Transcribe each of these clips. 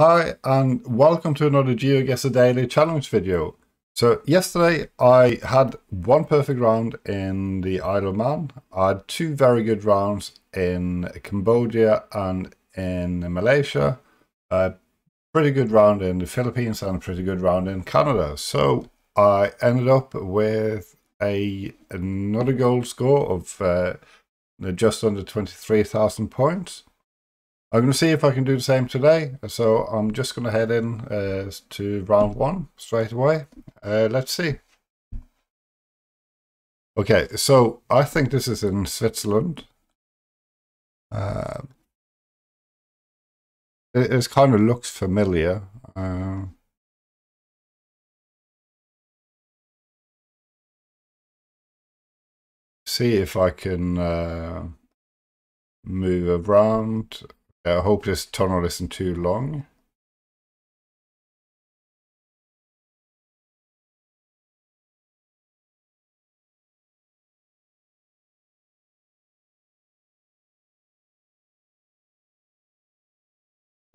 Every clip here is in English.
Hi and welcome to another GeoGuessr Daily Challenge video. So yesterday I had one perfect round in the Isle of Man. I had two very good rounds in Cambodia and in Malaysia. A pretty good round in the Philippines and a pretty good round in Canada. So I ended up with a another gold score of uh, just under 23,000 points. I'm going to see if I can do the same today. So I'm just going to head in uh, to round one straight away. Uh, let's see. Okay, so I think this is in Switzerland. Uh, it, it kind of looks familiar. Uh, see if I can uh, move around. I hope this tunnel isn't too long.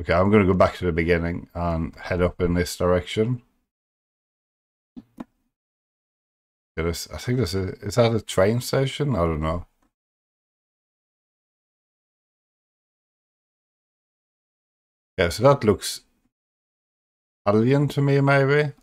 Okay, I'm going to go back to the beginning and head up in this direction. I think this is, is that a train station? I don't know. Yeah, so that looks alien to me, maybe.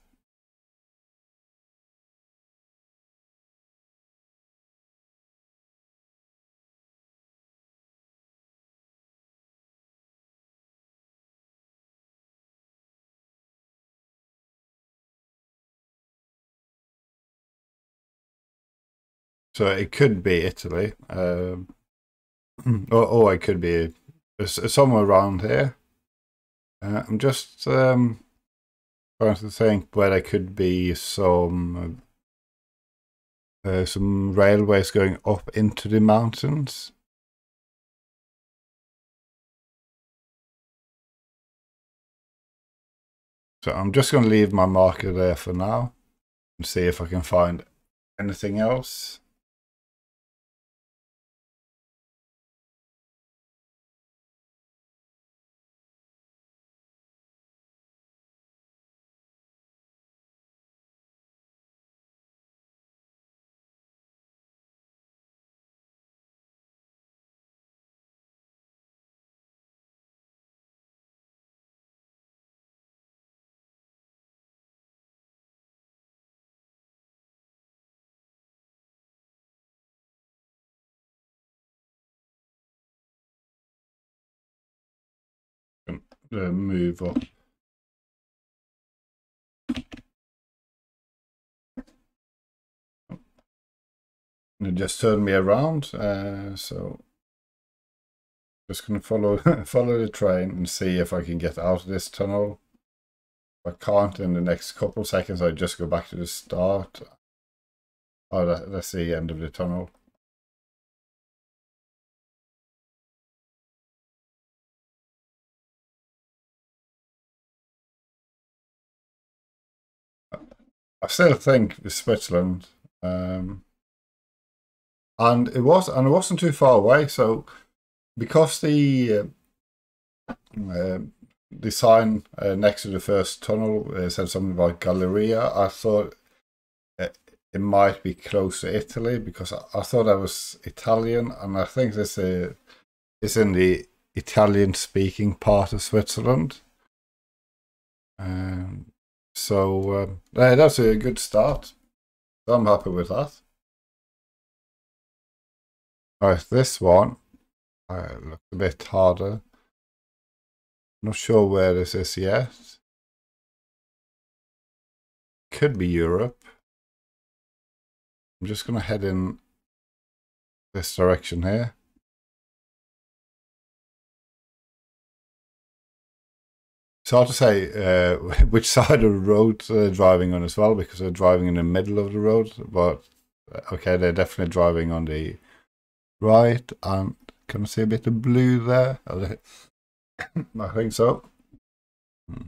So it could be Italy. Um, or, or it could be somewhere around here. Uh, I'm just um, trying to think where there could be some uh, some railways going up into the mountains. So I'm just going to leave my marker there for now and see if I can find anything else. Move up. it just turned me around, uh, so just gonna follow follow the train and see if I can get out of this tunnel. If I can't in the next couple seconds, I just go back to the start. Oh, that, that's the end of the tunnel. I still think it's Switzerland. Um, and it was and it wasn't too far away. So because the uh, uh, the sign uh, next to the first tunnel uh, said something about Galleria, I thought it, it might be close to Italy because I, I thought I was Italian, and I think this uh, is in the Italian speaking part of Switzerland. Um, so um, that's a good start. I'm happy with that. Alright, this one uh, looks a bit harder. Not sure where this is yet. Could be Europe. I'm just going to head in this direction here. It's hard to say uh, which side of the road they're driving on as well because they're driving in the middle of the road. But uh, okay, they're definitely driving on the right. And can I see a bit of blue there? I think so. Hmm.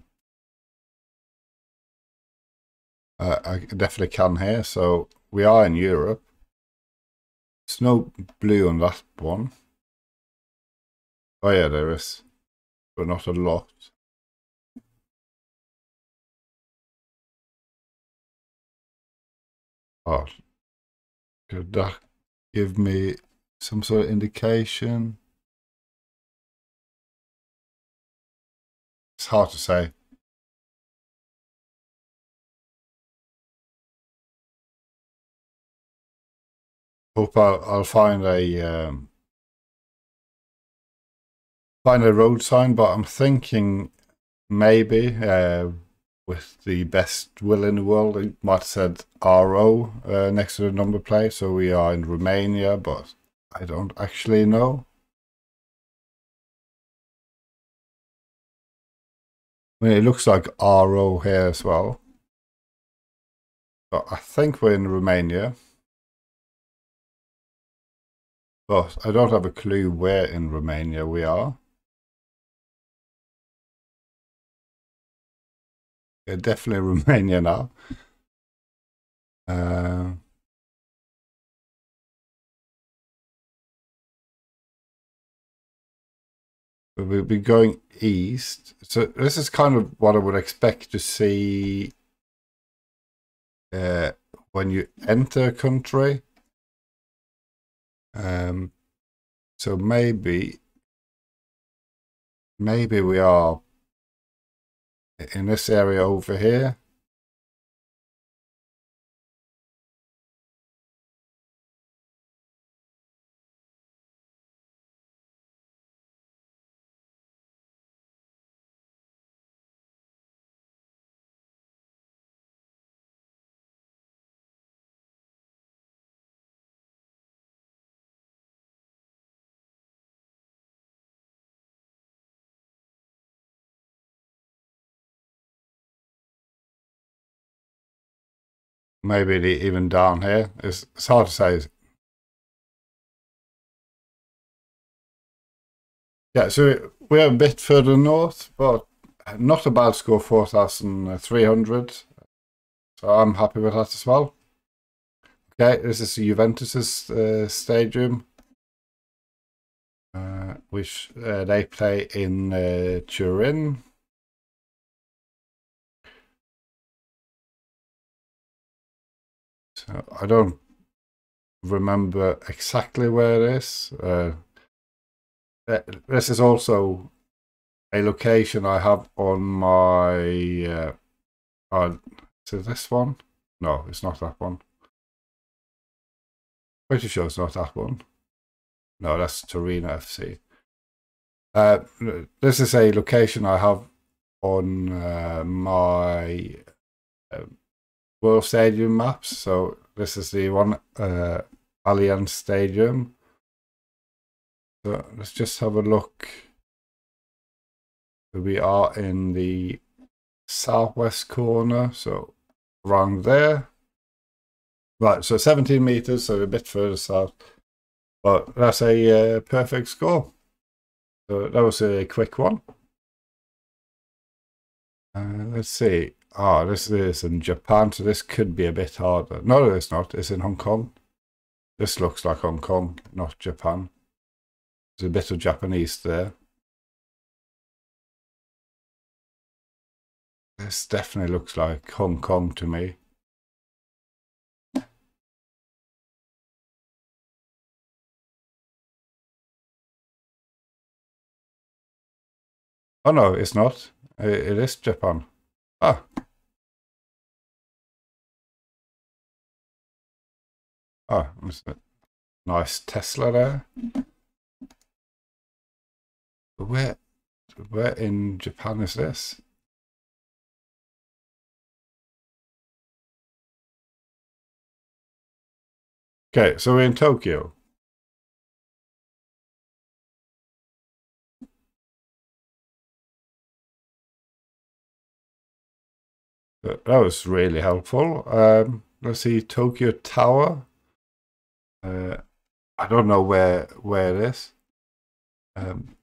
Uh, I definitely can here. So we are in Europe. No blue on that one. Oh yeah, there is, but not a lot. Oh, could that give me some sort of indication? It's hard to say. Hope I'll, I'll find a um, find a road sign, but I'm thinking maybe uh, with the best will in the world, it might have said RO uh, next to the number plate, so we are in Romania, but I don't actually know. I mean, it looks like RO here as well. But I think we're in Romania. But I don't have a clue where in Romania we are. Yeah, definitely Romania now. Uh, we'll be going east. So this is kind of what I would expect to see uh, when you enter a country. Um, so maybe, maybe we are in this area over here. Maybe even down here. It's, it's hard to say. Yeah, so we're a bit further north, but not a bad score, 4,300. So I'm happy with that as well. Okay, this is Juventus's uh, stadium, uh, which uh, they play in uh, Turin. I don't remember exactly where it is. Uh, this is also a location I have on my. Uh, uh, this one? No, it's not that one. Pretty sure it's not that one. No, that's Torino FC. Uh, this is a location I have on uh, my uh, World Stadium maps. So this is the one uh, Allianz Stadium. So let's just have a look. We are in the southwest corner, so around there. Right, so 17 meters, so a bit further south. But that's a uh, perfect score. So that was a quick one. Uh, let's see. Ah, oh, this is in Japan, so this could be a bit harder. No, it's not. It's in Hong Kong. This looks like Hong Kong, not Japan. There's a bit of Japanese there. This definitely looks like Hong Kong to me. Oh no, it's not. It is Japan. Ah. Oh, nice Tesla there. Where, where in Japan is this? Okay, so we're in Tokyo. That was really helpful. Um, let's see, Tokyo Tower. Uh, I don't know where where it is. Um,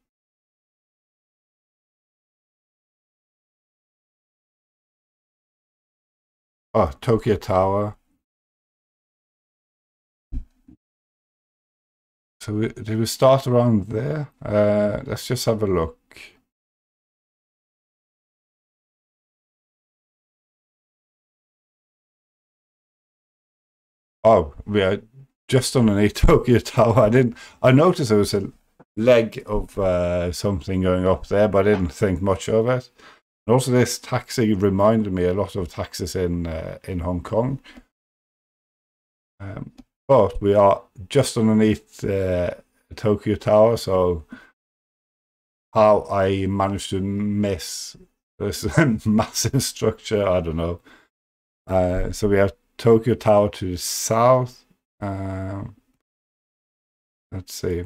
oh, Tokyo Tower. So we, did we start around there? Uh, let's just have a look. Oh, we are just underneath Tokyo Tower. I didn't. I noticed there was a leg of uh, something going up there, but I didn't think much of it. And also, this taxi reminded me a lot of taxis in uh, in Hong Kong. Um, but we are just underneath uh, Tokyo Tower, so how I managed to miss this massive structure, I don't know. Uh, so we have Tokyo Tower to the south. Um, let's see.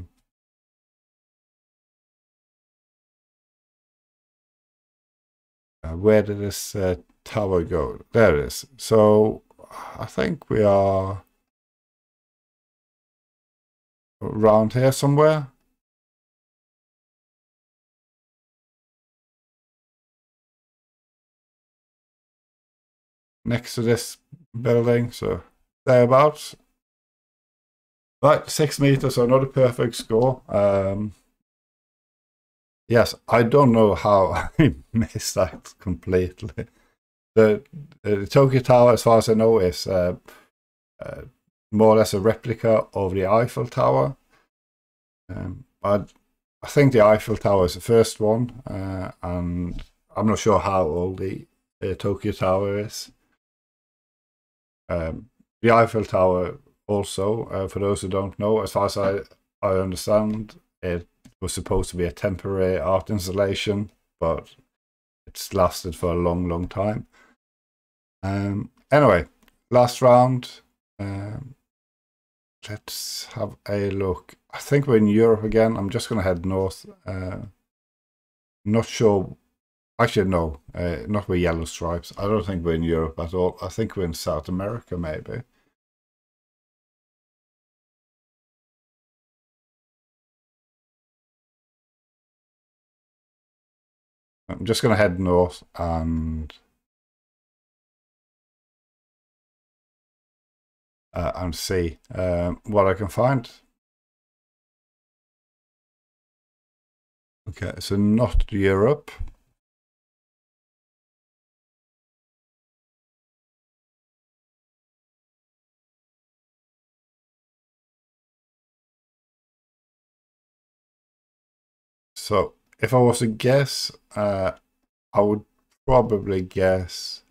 Uh, where did this uh, tower go? There it is. So I think we are around here somewhere. Next to this building, so thereabouts. Right, six meters, so not a perfect score. Um, yes, I don't know how I missed that completely. The, the Tokyo Tower, as far as I know, is uh, uh, more or less a replica of the Eiffel Tower. Um, I, I think the Eiffel Tower is the first one, uh, and I'm not sure how old the uh, Tokyo Tower is. Um, the Eiffel Tower also, uh, for those who don't know, as far as I, I understand, it was supposed to be a temporary art installation, but it's lasted for a long, long time. Um, anyway, last round. Um, let's have a look. I think we're in Europe again. I'm just going to head north. Uh, not sure. Actually, no, uh, not with yellow stripes. I don't think we're in Europe at all. I think we're in South America, maybe. I'm just going to head north and uh, and see um, what I can find. Okay, so not Europe. So if I was to guess, uh, I would probably guess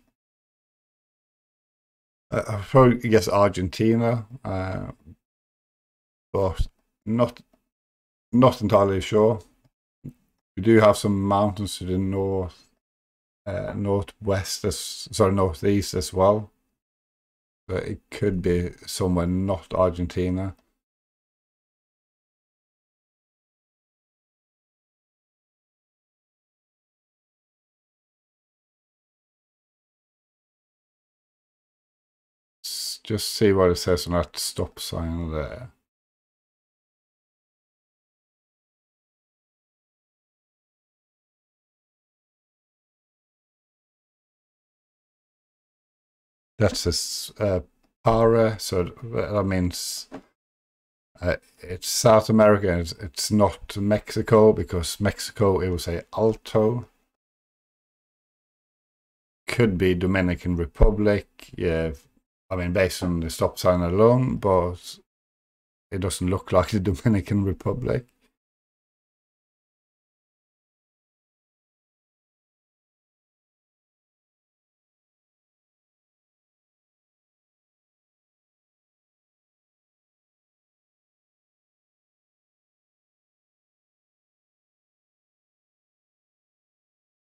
uh, I probably guess Argentina, uh, but not not entirely sure. We do have some mountains to the north, uh, northwest, as, sorry, northeast as well. But it could be somewhere not Argentina. Just see what it says on that stop sign there. That's a uh, para, so that means uh, it's South America. It's, it's not Mexico because Mexico it was a alto. Could be Dominican Republic. Yeah, I mean, based on the stop sign alone, but it doesn't look like the Dominican Republic.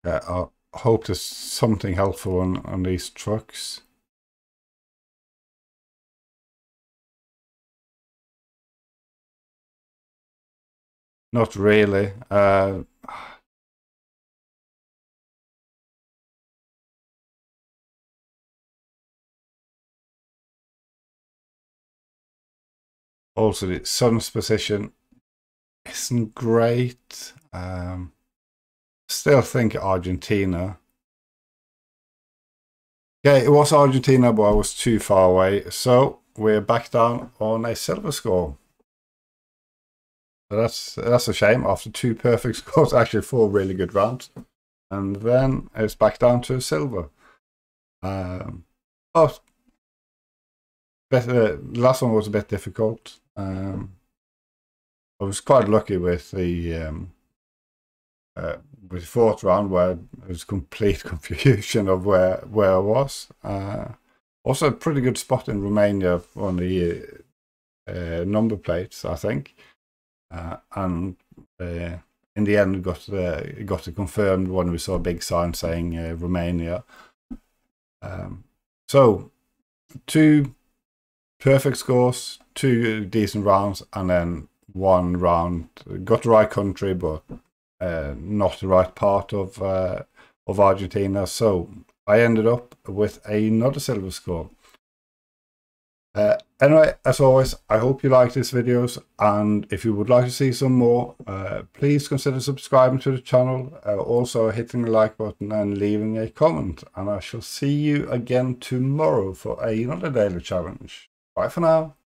Yeah, I hope there's something helpful on, on these trucks. Not really. Uh, also, the sun's position isn't great. Um, still think Argentina. Yeah, it was Argentina, but I was too far away. So we're back down on a silver score that's that's a shame. After two perfect scores, actually four really good rounds, and then it's back down to silver. Um, but better. The last one was a bit difficult. Um, I was quite lucky with the um, uh, with the fourth round where it was complete confusion of where where I was. Uh, also, a pretty good spot in Romania on the uh, number plates, I think, uh, and uh, in the end got got it confirmed when we saw a big sign saying uh, Romania. Um, so, two perfect scores, two decent rounds, and then one round got the right country, but uh, not the right part of uh, of Argentina. So I ended up with another silver score. Uh, anyway, as always, I hope you like these videos, and if you would like to see some more, uh, please consider subscribing to the channel, uh, also hitting the like button and leaving a comment, and I shall see you again tomorrow for another daily challenge. Bye for now.